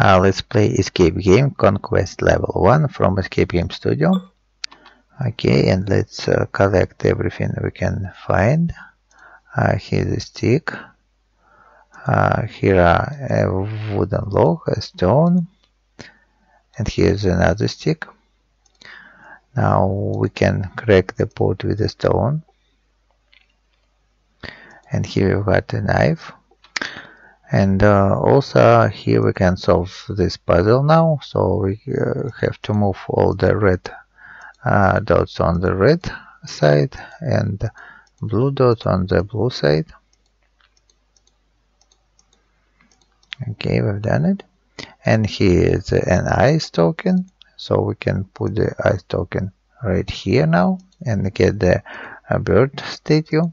Uh, let's play escape game conquest level 1 from escape game studio. Okay and let's uh, collect everything we can find. Uh, here's a stick. Uh, here are a wooden log a stone. And here's another stick. Now we can crack the pot with a stone. And here we've got a knife and uh, also here we can solve this puzzle now. So we uh, have to move all the red uh, dots on the red side and blue dots on the blue side. Okay we've done it. And here is an ice token. So we can put the ice token right here now and get the bird statue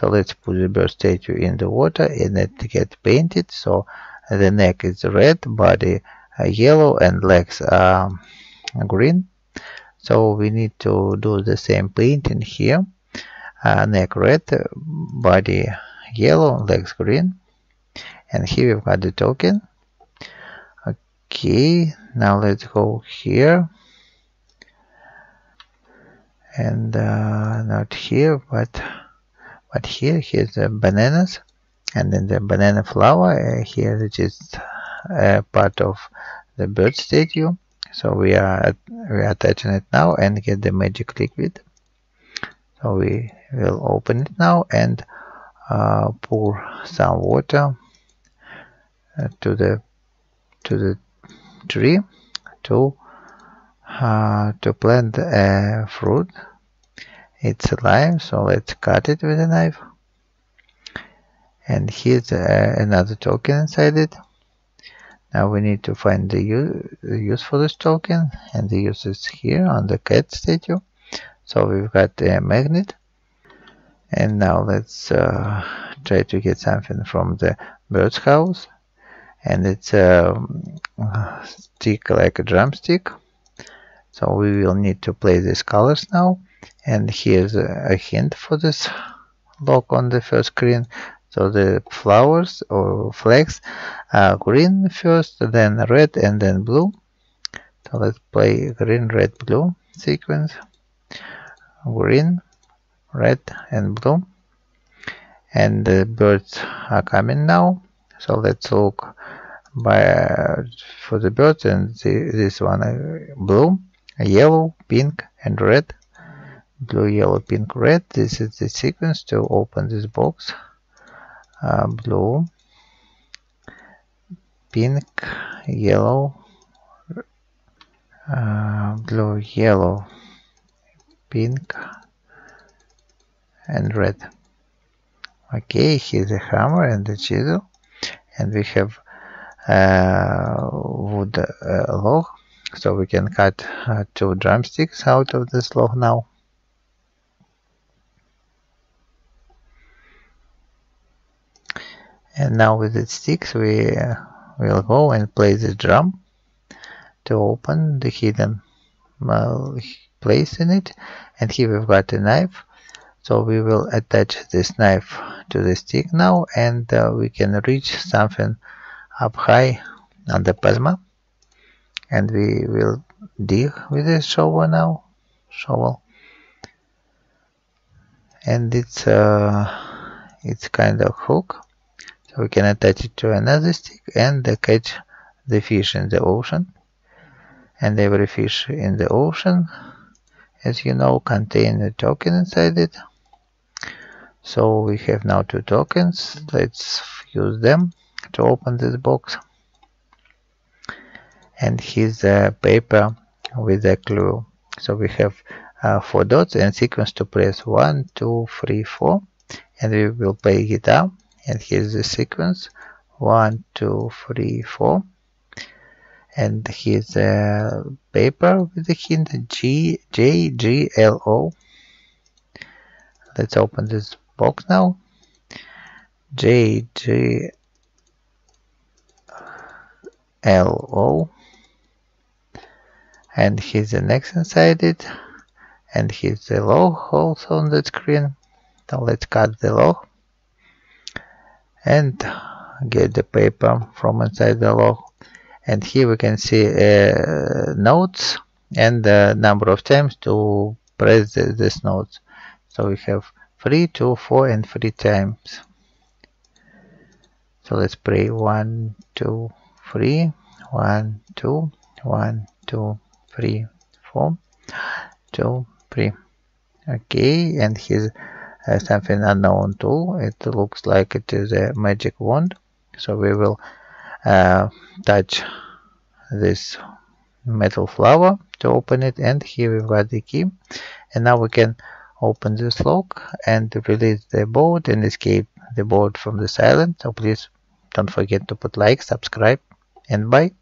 so let's put the bird statue in the water and it get painted. So the neck is red, body uh, yellow and legs are green. So we need to do the same painting here. Uh, neck red, body yellow, legs green. And here we've got the token. Okay, now let's go here. And uh, not here, but but here here's the bananas. And then the banana flower uh, here it is uh, part of the bird statue. So we are we are attaching it now and get the magic liquid. So we will open it now and uh, pour some water uh, to the to the tree to uh, to plant a fruit it's a lime so let's cut it with a knife. And here's uh, another token inside it. Now we need to find the use, for this token and the use is here on the cat statue. So we've got a magnet. And now let's uh, try to get something from the bird's house. And it's a um, stick like a drumstick. So we will need to play these colors now and here's a, hint for this lock on the first screen. So the flowers or flags are green first then red and then blue. So let's play green red blue sequence. Green red and blue. And the birds are coming now. So let's look by uh, for the birds and the, this one uh, blue yellow pink and red blue yellow pink red. This is the sequence to open this box. Uh, blue pink yellow uh, blue yellow pink and red. Okay here's a hammer and the chisel. And we have uh, wood uh, log so we can cut uh, two drumsticks out of this log now and now with the sticks we uh, will go and play the drum to open the hidden place in it. And here we've got a knife. So we will attach this knife to the stick now and uh, we can reach something up high on the plasma and we will dig with this shovel now shovel. And it's uh, it's kind of hook so we can attach it to another stick and catch the fish in the ocean. And every fish in the ocean, as you know, contain a token inside it. So we have now two tokens. Let's use them to open this box. And here's the paper with a clue. So we have uh, four dots and sequence to press one, two, three, four, and we will play guitar and here's the sequence. One two three four. And here's a paper with the hint G J G L O. Let's open this box now. J G L O. And here's the next inside it. And here's the log also on the screen. Now let's cut the log and get the paper from inside the log. And here we can see uh, notes and the number of times to press the, this notes. So we have 3 2 4 and 3 times. So let's pray. 1 2 3 1 2 1 2 3 4 2 3 okay and here's uh, something unknown tool it looks like it is a magic wand. So we will uh, touch this metal flower to open it and here we've got the key. And now we can open this lock and release the board and escape the board from this island so please don't forget to put like subscribe and bye